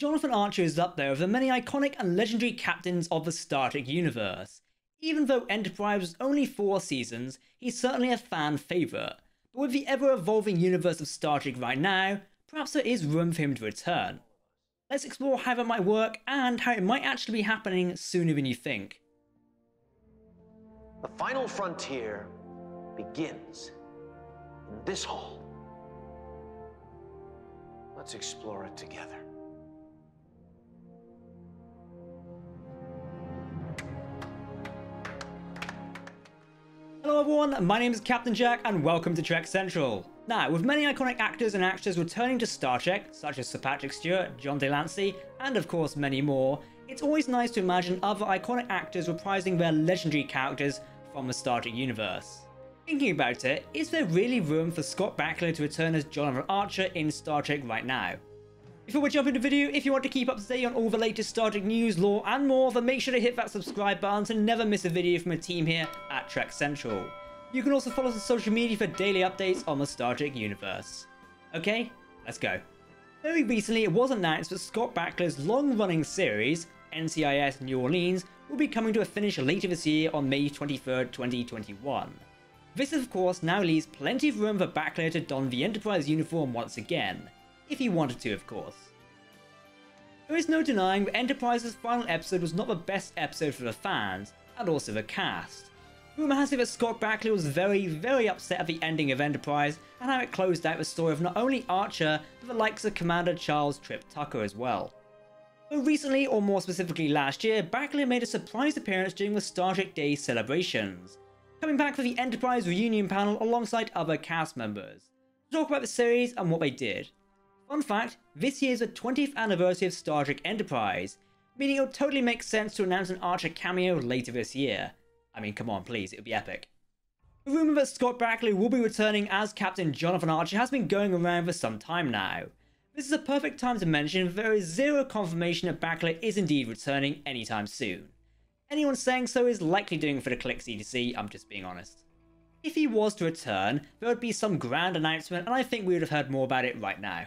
Jonathan Archer is up there with the many iconic and legendary captains of the Star Trek universe. Even though Enterprise was only four seasons, he's certainly a fan favourite. But with the ever-evolving universe of Star Trek right now, perhaps there is room for him to return. Let's explore how that might work and how it might actually be happening sooner than you think. The final frontier begins in this hall. Let's explore it together. Everyone, my name is Captain Jack and welcome to Trek Central. Now, with many iconic actors and actresses returning to Star Trek, such as Sir Patrick Stewart, John de Lancie, and of course many more, it's always nice to imagine other iconic actors reprising their legendary characters from the Star Trek universe. Thinking about it, is there really room for Scott Bakula to return as Jonathan Archer in Star Trek right now? Before we jump into the video, if you want to keep up to date on all the latest Star Trek news, lore, and more, then make sure to hit that subscribe button to never miss a video from a team here at Trek Central. You can also follow us on social media for daily updates on the Star Trek universe. Okay, let's go. Very recently, it was announced that Scott Bakula's long-running series, NCIS New Orleans, will be coming to a finish later this year on May 23, 2021. This of course now leaves plenty of room for Bakula to don the Enterprise uniform once again, if he wanted to of course. There is no denying that Enterprise's final episode was not the best episode for the fans, and also the cast. Rumour has it that Scott Bakula was very, very upset at the ending of Enterprise and how it closed out the story of not only Archer, but the likes of Commander Charles Trip Tucker as well. But recently, or more specifically last year, Bakula made a surprise appearance during the Star Trek Day celebrations, coming back for the Enterprise reunion panel alongside other cast members, to talk about the series and what they did. Fun fact, this year is the 20th anniversary of Star Trek Enterprise, meaning it would totally make sense to announce an Archer cameo later this year. I mean, come on, please, it would be epic. The rumour that Scott Bakula will be returning as Captain Jonathan Archer has been going around for some time now. This is a perfect time to mention that there is zero confirmation that Bakula is indeed returning anytime soon. Anyone saying so is likely doing it for the click CDC, I'm just being honest. If he was to return, there would be some grand announcement and I think we would have heard more about it right now.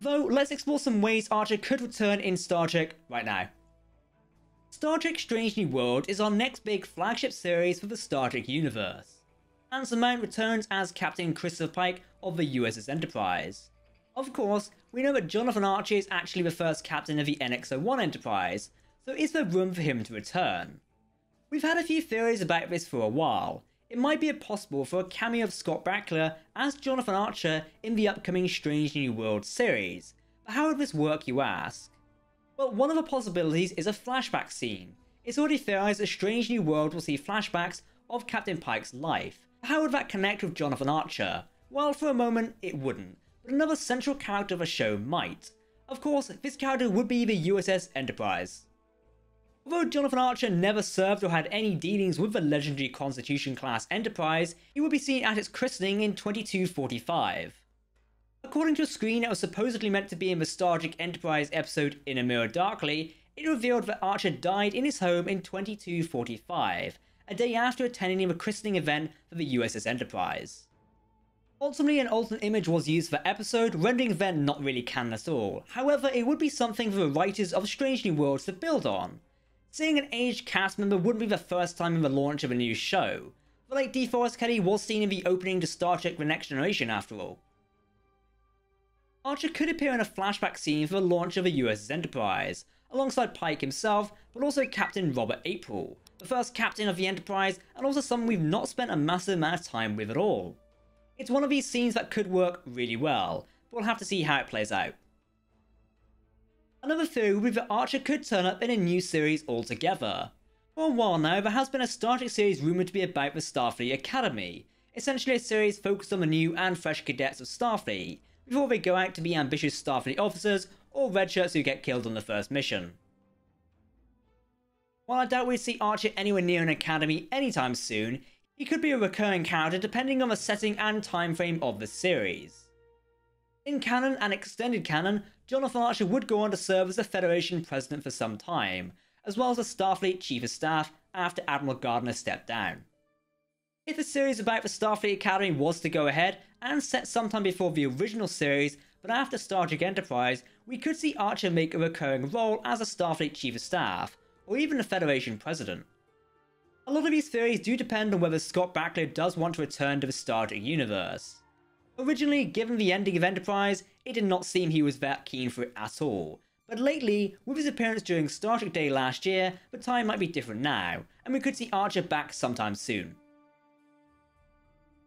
Though, let's explore some ways Archer could return in Star Trek right now. Star Trek Strange New World is our next big flagship series for the Star Trek universe. Anson Mount returns as Captain Christopher Pike of the USS Enterprise. Of course, we know that Jonathan Archer is actually the first captain of the NX-01 Enterprise, so is there room for him to return? We've had a few theories about this for a while. It might be possible for a cameo of Scott Bakula as Jonathan Archer in the upcoming Strange New World series, but how would this work you ask? Well, one of the possibilities is a flashback scene. It's already theorized a Strange New World will see flashbacks of Captain Pike's life. How would that connect with Jonathan Archer? Well, for a moment, it wouldn't, but another central character of the show might. Of course, this character would be the USS Enterprise. Although Jonathan Archer never served or had any dealings with the legendary Constitution class Enterprise, he would be seen at its christening in 2245. According to a screen that was supposedly meant to be Star Trek Enterprise episode In a Mirror Darkly, it revealed that Archer died in his home in 2245, a day after attending a christening event for the USS Enterprise. Ultimately, an alternate image was used for episode, rendering the event not really canon at all. However, it would be something for the writers of Strange New Worlds to build on. Seeing an aged cast member wouldn't be the first time in the launch of a new show. The late DeForest Kelley was seen in the opening to Star Trek The Next Generation after all. Archer could appear in a flashback scene for the launch of the USS Enterprise, alongside Pike himself, but also Captain Robert April, the first captain of the Enterprise, and also someone we've not spent a massive amount of time with at all. It's one of these scenes that could work really well, but we'll have to see how it plays out. Another theory would be that Archer could turn up in a new series altogether. For a while now, there has been a Star Trek series rumoured to be about the Starfleet Academy, essentially a series focused on the new and fresh cadets of Starfleet, before they go out to be ambitious Starfleet officers or redshirts who get killed on the first mission. While I doubt we'd see Archer anywhere near an academy anytime soon, he could be a recurring character depending on the setting and time frame of the series. In canon and extended canon, Jonathan Archer would go on to serve as the Federation president for some time, as well as the Starfleet Chief of Staff after Admiral Gardner stepped down. If a series about the Starfleet Academy was to go ahead and set sometime before the original series, but after Star Trek Enterprise, we could see Archer make a recurring role as a Starfleet Chief of Staff, or even a Federation President. A lot of these theories do depend on whether Scott Bakula does want to return to the Star Trek universe. Originally, given the ending of Enterprise, it did not seem he was that keen for it at all, but lately, with his appearance during Star Trek Day last year, the time might be different now, and we could see Archer back sometime soon.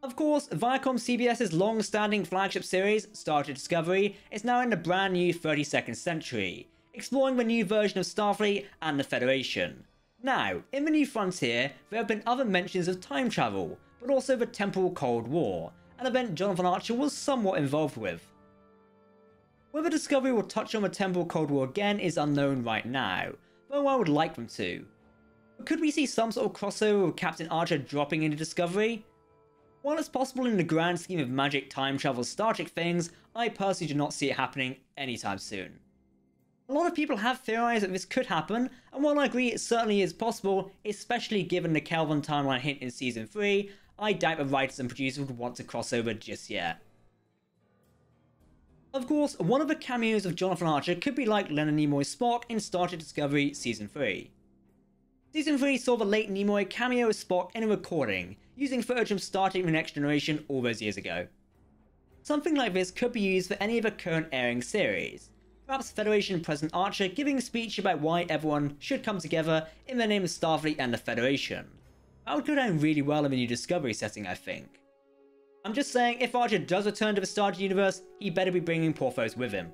Of course, Viacom CBS's long-standing flagship series, Star Trek Discovery, is now in the brand new 32nd century, exploring the new version of Starfleet and the Federation. Now, in the New Frontier, there have been other mentions of time travel, but also the Temporal Cold War, an event Jonathan Archer was somewhat involved with. Whether Discovery will touch on the Temporal Cold War again is unknown right now, though I would like them to. But could we see some sort of crossover with Captain Archer dropping into Discovery? While it's possible in the grand scheme of magic time travel Star Trek things, I personally do not see it happening anytime soon. A lot of people have theorized that this could happen, and while I agree it certainly is possible, especially given the Kelvin timeline hint in Season 3, I doubt the writers and producers would want to cross over just yet. Of course, one of the cameos of Jonathan Archer could be like Leonard Nimoy's Spock in Star Trek Discovery Season 3. Season 3 saw the late Nimoy cameo as Spock in a recording, using footage from Star Trek The Next Generation all those years ago. Something like this could be used for any of the current airing series. Perhaps Federation President Archer giving a speech about why everyone should come together in the name of Starfleet and the Federation. That would go down really well in the new Discovery setting, I think. I'm just saying, if Archer does return to the Star Trek universe, he better be bringing Porthos with him.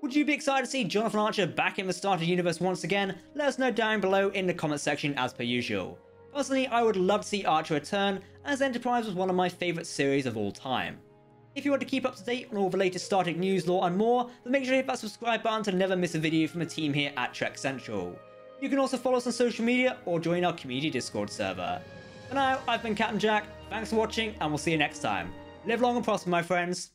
Would you be excited to see Jonathan Archer back in the Star Trek universe once again? Let us know down below in the comment section as per usual. Personally, I would love to see Archer return, as Enterprise was one of my favourite series of all time. If you want to keep up to date on all the latest Star Trek news, lore and more, then make sure to hit that subscribe button to never miss a video from the team here at Trek Central. You can also follow us on social media or join our community Discord server. For now, I've been Captain Jack, thanks for watching and we'll see you next time. Live long and prosper my friends,